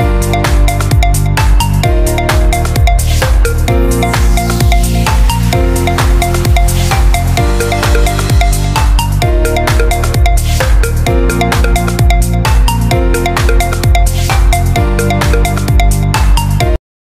Thank